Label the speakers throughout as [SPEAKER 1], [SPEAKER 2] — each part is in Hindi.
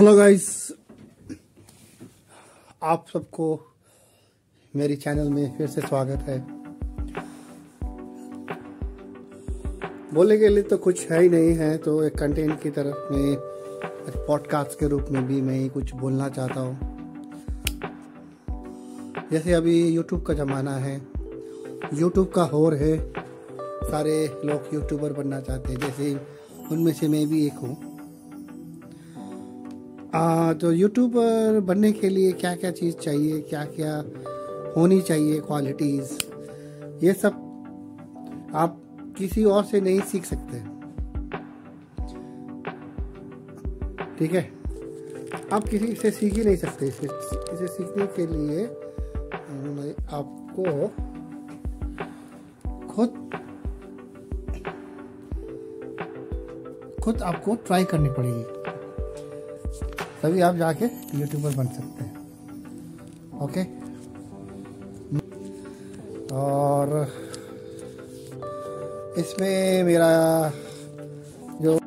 [SPEAKER 1] हेलो गाइस आप सबको मेरी चैनल में फिर से स्वागत है। बोलने के लिए तो कुछ है ही नहीं है तो एक कंटेंट की तरफ़ में पॉडकास्ट के रूप में भी मैं ही कुछ बोलना चाहता हूँ। जैसे अभी यूट्यूब का ज़माना है। यूट्यूब का होर है। सारे लोग यूट्यूबर बनना चाहते हैं, जैसे उनमें से मैं भी एक हूँ। आ, तो यूट्यूबर बनने के लिए क्या क्या चीज़ चाहिए? क्या क्या होनी चाहिए क्वालिटीज़ ये सब आप किसी और से नहीं सीख सकते। ठीक है? आप किसी से सीख ही नहीं सकते। इसे इसे सीखने के लिए आपको खुद खुद आपको ट्राई करनी पड़ेगी। तभी आप जाके यूट्यूबर बन सकते हैं। ओके और इसमें मेरा जो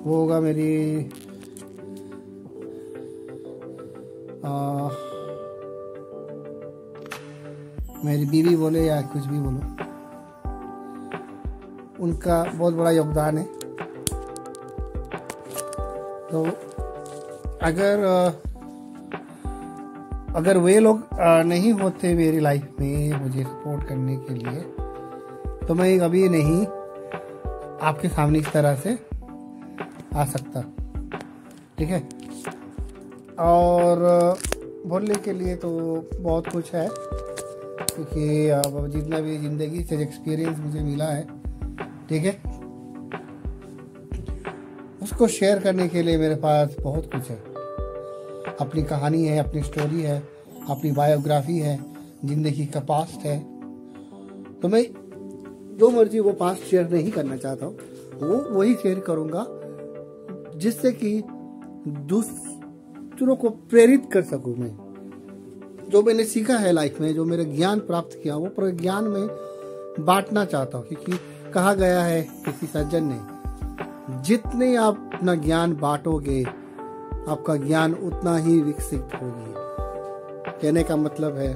[SPEAKER 1] वो होगा मेरी आ, मेरी बीवी बोले या कुछ भी बोलो। उनका बहुत बड़ा योगदान है। तो अगर अगर वे लोग नहीं होते मेरी लाइफ में मुझे सपोर्ट करने के लिए तो मैं कभी नहीं आपके सामने इस तरह से आ सकता। ठीक है? और बोलने के लिए तो बहुत कुछ है, क्योंकि जितना भी ज़िंदगी से एक्सपीरियंस मुझे मिला है, ठीक है? उसको शेयर करने के लिए मेरे पास बहुत कुछ है। अपनी कहानी है, अपनी स्टोरी है, अपनी बायोग्राफी है, ज़िंदगी का पास्ट है। तो मैं जो मर्ज़ी वो पास्ट शेयर नहीं करना चाहता हूँ, वो वही शेयर करूँगा, जिससे कि दूसरों को प्रेरित कर सकूँ मैं। जो मैंने सीखा है लाइफ में, जो मेरे ज्ञान प्राप्त किया, वो पूरे ज्ञान में बांटना चाहता हूँ, क्योंकि कहा गया है किसी सज्जन ने जितने आप अपना ज्ञान बांटोगे, आपका ज्ञान उतना ही विकसित होगी। कहने का मतलब है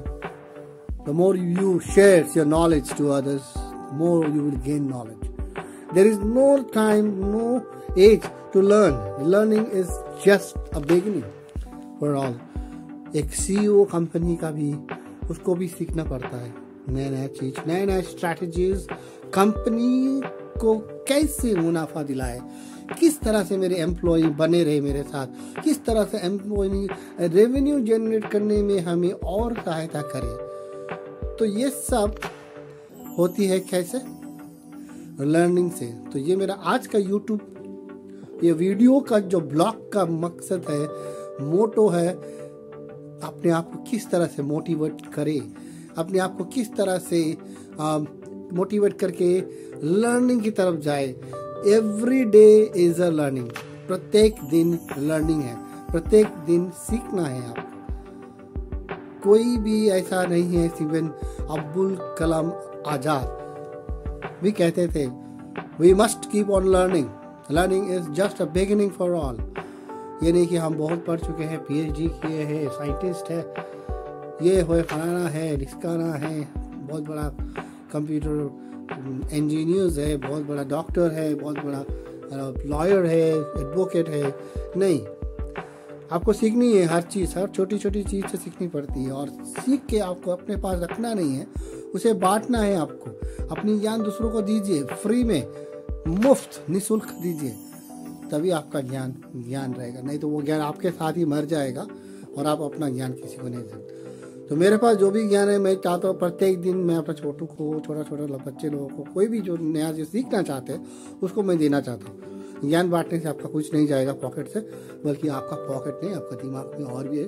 [SPEAKER 1] the more you share your knowledge to others more you will gain knowledge there is no time no age to learn learning is just a beginning for all एक सीईओ कंपनी का भी, उसको भी सीखना पड़ता है। नया नया चीज़ नया नया स्ट्रैटेजीज कंपनी को कैसे मुनाफा दिलाए? किस तरह से मेरे एम्प्लॉय बने रहे मेरे साथ? किस तरह से एम्प्लॉय रेवेन्यू जनरेट करने में हमें और सहायता करे? तो ये सब होती है कैसे? लर्निंग से। तो ये मेरा आज का यूट्यूब ये वीडियो का जो ब्लॉग का मकसद है मोटो है, अपने आप को किस तरह से मोटिवेट करे? अपने आप को किस तरह से मोटिवेट करके लर्निंग की तरफ़ जाए। Every day is a learning प्रत्येक दिन लर्निंग है। प्रत्येक दिन सीखना है आप कोई भी ऐसा नहीं है सिवन अब्दुल कलाम आज़ाद। भी कहते थे we must keep on learning learning is just a beginning for all ये नहीं कि हम बहुत पढ़ चुके हैं पीएचडी किए हैं साइंटिस्ट है। ये हो फलाना है, रिस्काना है, बहुत बड़ा कंप्यूटर इंजीनियर्स है, बहुत बड़ा डॉक्टर है, बहुत बड़ा लॉयर है एडवोकेट है। नहीं, आपको सीखनी है हर चीज़, हर छोटी छोटी चीज़ से सीखनी पड़ती है और सीख के आपको अपने पास रखना नहीं है, उसे बांटना है आपको। अपनी ज्ञान दूसरों को दीजिए फ्री में, मुफ़्त, निशुल्क दीजिए, तभी आपका ज्ञान ज्ञान रहेगा। नहीं तो वो ज्ञान आपके साथ ही मर जाएगा और आप अपना ज्ञान किसी को नहीं सकते तो मेरे पास जो भी ज्ञान है, मैं चाहता हूँ प्रत्येक दिन मैं अपने छोटू को छोटा छोटा बच्चे लोगों को, कोई भी जो नया जो सीखना चाहते हैं, उसको मैं देना चाहता हूँ। ज्ञान बांटने से आपका कुछ नहीं जाएगा पॉकेट से, बल्कि आपका पॉकेट नहीं, आपका दिमाग में और भी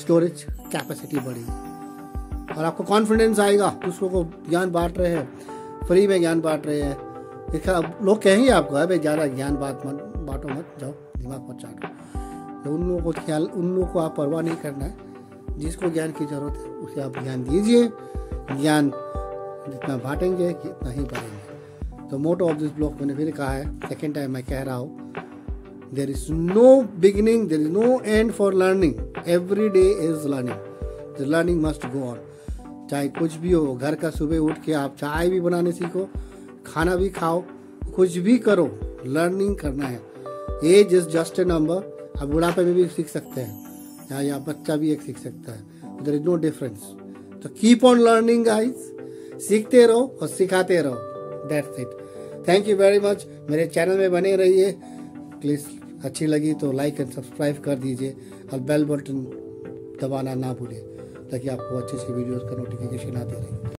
[SPEAKER 1] स्टोरेज कैपेसिटी बढ़ेगी। और आपको कॉन्फिडेंस आएगा, दूसरों को ज्ञान बांट रहे हैं, फ्री में ज्ञान बांट रहे हैं। देखा लोग कहेंगे आपको भाई ज़्यादा ज्ञान बात मत, बांटो मत, जाओ, दिमाग मत चाटो। तो उन लोगों को ख्याल, उन लोगों को आप परवाह नहीं करना है। जिसको ज्ञान की ज़रूरत है, उसे आप ज्ञान दीजिए। ज्ञान जितना बांटेंगे उतना ही बढ़ेंगे। तो मोटो ऑफ़ दिस ब्लॉक मैंने फिर कहा है सेकेंड टाइम मैं कह रहा हूँ there is no beginning there is no end for learning every day is learning the learning must go on चाहे कुछ भी हो, घर का सुबह उठ के आप चाय भी बनाने सीखो, खाना भी खाओ, कुछ भी करो लर्निंग करना है। Age is just a number आप बुढ़ापे में भी सीख सकते हैं। या, यहाँ बच्चा भी एक सीख सकता है। देर इज़ नो डिफरेंस तो कीप ऑन लर्निंग गाइस सीखते रहो और सिखाते रहो। That's it thank you very much मेरे चैनल में बने रहिए। प्लीज़ अच्छी लगी तो लाइक एंड सब्सक्राइब कर दीजिए। और बेल बटन दबाना ना भूलें ताकि आपको अच्छी से वीडियोस का नोटिफिकेशन आते रहे।